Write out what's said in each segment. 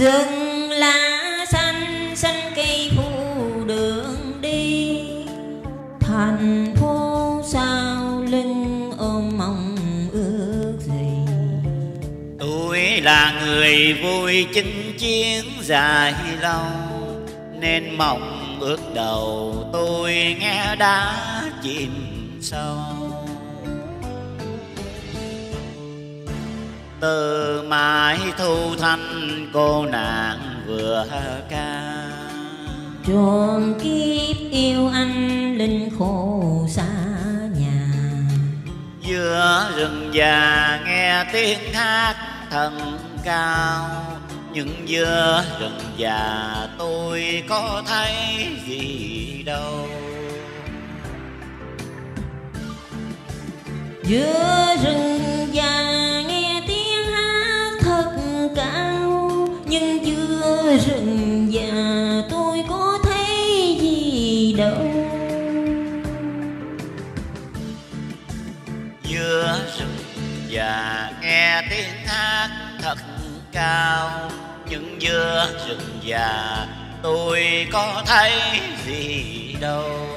rừng lá xanh xanh cây phủ đường đi. Thành phố sao lưng ôm mong ước gì? Tôi là người vui chinh chiến dài lâu, nên mong ước đầu tôi nghe đã chìm sâu. Từ mãi thu thanh cô nàng vừa ca. Tròn kiếp yêu anh linh khổ xa nhà. Giữa rừng già nghe tiếng hát thần cao. Nhưng giữa rừng già tôi có thấy gì đâu. Giữa già nghe tiếng hát thật cao, những giữa rừng già, tôi có thấy gì đâu.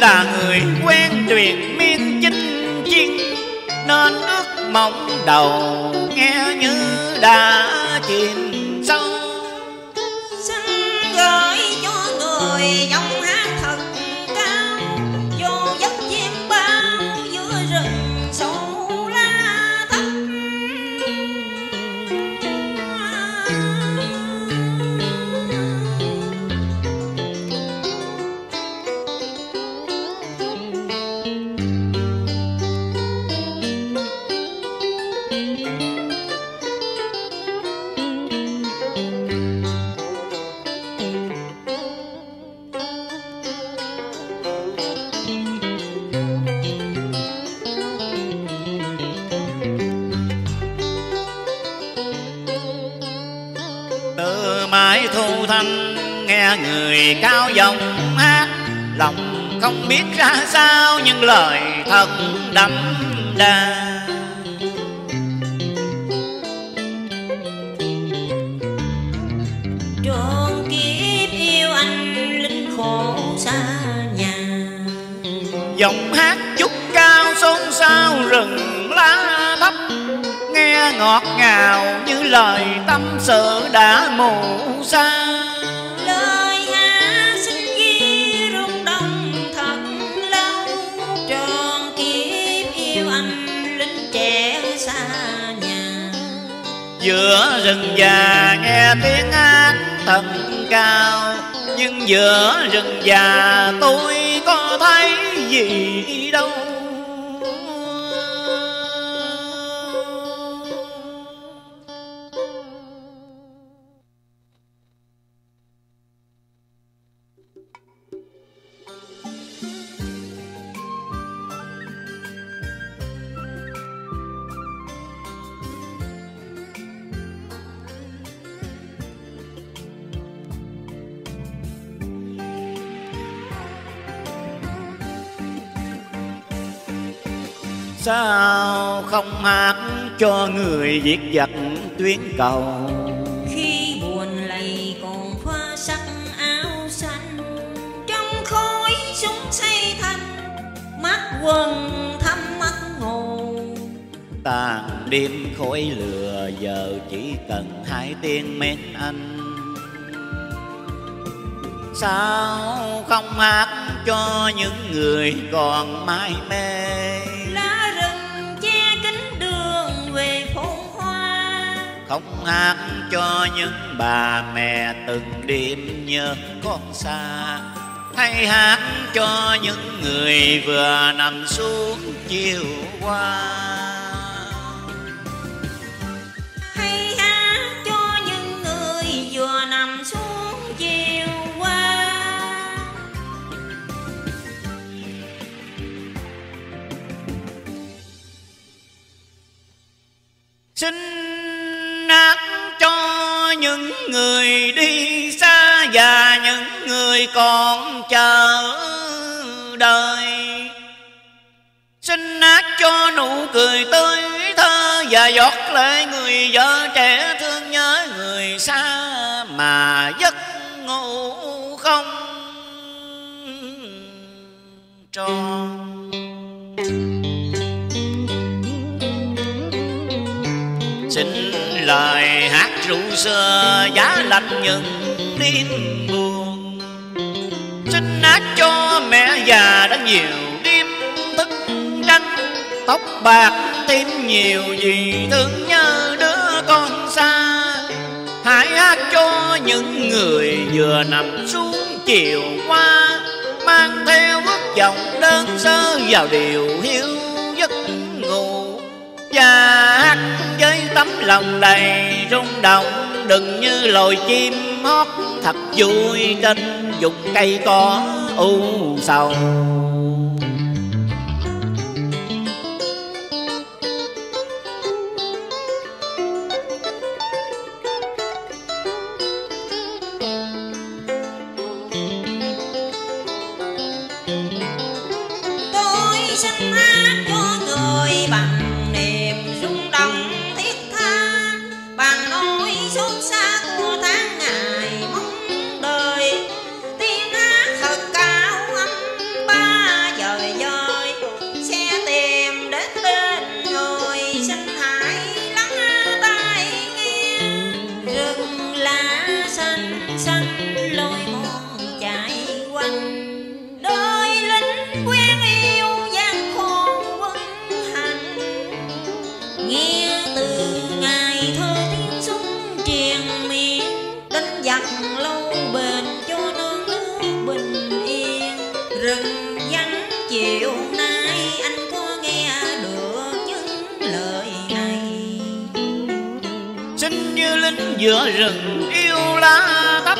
Là người quen truyền miên chinh chiến nên ước mong đầu nghe như đà. Mãi thu thanh, nghe người cao giọng hát. Lòng không biết ra sao, nhưng lời thật đậm đà. Giọng hát chút cao xôn xao rừng lá thấp nghe ngọt ngào như lời tâm sự đã mù xa lời hát xin ghi rung động thật lâu. Trường kiếp yêu anh linh trẻ xa nhà. Giữa rừng già nghe tiếng hát thật cao nhưng giữa rừng già tôi có thấy gì đâu. Sao không hát cho người viết giặc tuyến cầu? Khi buồn lầy còn pha sắc áo xanh trong khói súng xây thành mắt quần thăm mắt ngủ tàn đêm khói lửa giờ chỉ cần hai tiếng mến anh. Sao không hát cho những người còn mãi mê không hát cho những bà mẹ từng đêm nhớ con xa. Hay hát cho những người vừa nằm xuống chiều qua. Hay hát cho những người vừa nằm xuống chiều qua. Xin cho những người đi xa và những người còn chờ đợi. Xin hát cho nụ cười tươi thơ và giọt lệ người vợ trẻ thương nhớ người xa mà giấc ngủ không tròn. Xin lời hát rượu xưa giá lạnh những đêm buồn. Xin hát cho mẹ già đã nhiều đêm thức trắng, tóc bạc tim nhiều gì thương nhớ đứa con xa. Hãy hát cho những người vừa nằm xuống chiều qua, mang theo ước vọng đơn sơ vào điều hiu giấc ngủ. Và tấm lòng đầy rung động, đừng như loài chim hót thật vui trên vùng cây có u sầu. Chiều nay anh có nghe được những lời này. Xin như lính giữa rừng yêu lá tách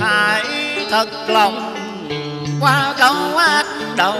hãy thật lòng qua câu hát đầu